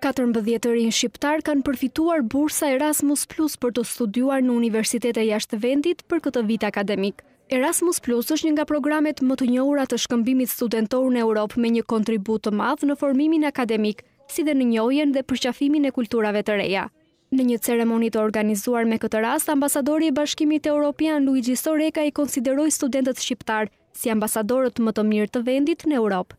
Katërmbëdhjetë të rinj shqiptarë kanë përfituar bursa Erasmus Plus për të studiuar në universitete jashtë vendit për këtë vit akademik. Erasmus Plus është një nga programet më të njohura të shkëmbimit studentor në Europë me një kontribut të madh në formimin akademik, si dhe në njohjen dhe përqafimin e kulturave të reja. Në një ceremoni të organizuar me këtë rast, ambasadori i Bashkimit Europian Luigi Soreka i konsideroi studentët shqiptarë si ambasadorët më të mirë të vendit në Europë.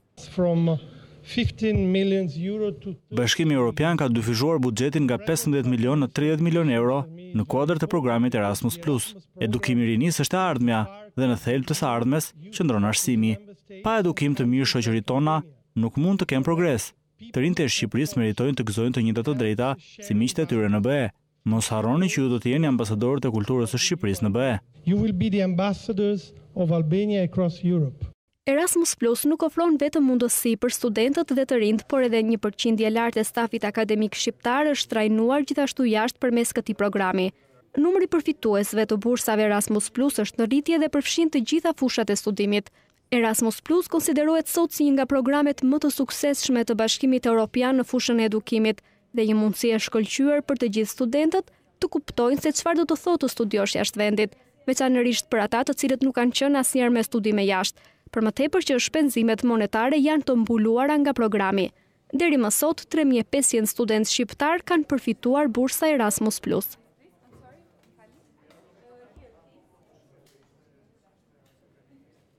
Bashkimi Europian ka dyfishuar buxhetin nga pesëmbëdhjetë milionë në tridhjetë milionë euro në kuadër të programit Erasmus Plus. Edukimi i rinisë është e ardhmja dhe në thelb të së ardhmes qëndron arsimi. Pa edukim të mirë shoqëritë tona nuk mund të kenë progres, Të rinjtë e Shqipërisë meritojnë të gëzojnë të njëjta të drejta si miqtë e tyre në BE. Mos harroni që ju do të jeni ambasadorët e kulturës së Shqipërisë në BE. You will be the ambassadors of Albania across Europe. Erasmus Plus nuk ofron vetëm mundësi për studentët dhe të rinjtë, por edhe një përqindje e lartë e stafit akademik shqiptar është trajnuar gjithashtu jashtë përmes këtij programi. Numri i përfituesve të bursave Erasmus Plus është në rritje dhe përfshin të gjitha fushat e studimit. Erasmus Plus konsiderohet sot si një nga programet më të suksesshme të Bashkimit Europian në fushën e edukimit dhe një mundësi e shkëlqyer për të gjithë studentët të kuptojnë se çfarë do të thotë të studiosh jashtë vendit, veçanërisht për ata të cilët nuk kanë qenë asnjëherë me studime jashtë, për më tepër që shpenzimet monetare janë të mbuluara nga programi. Deri më sot, tre mijë e pesëqind studentë shqiptarë kanë përfituar bursa Erasmus Plus.